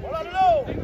¡Volando!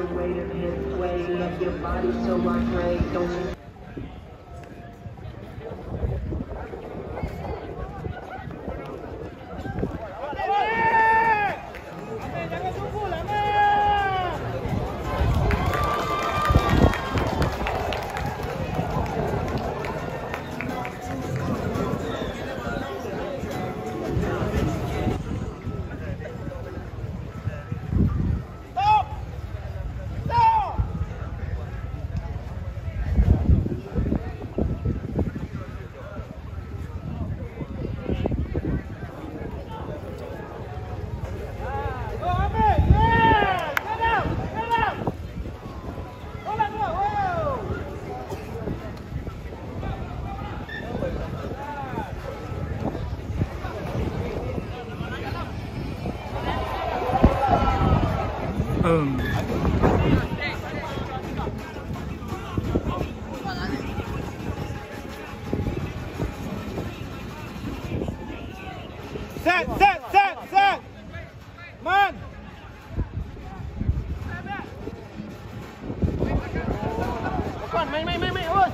the weight of his weight. Let your body so my grace. Don't ừ. Set set set set. Man. Còn mày mày mày mày ơi.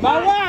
Vai lá!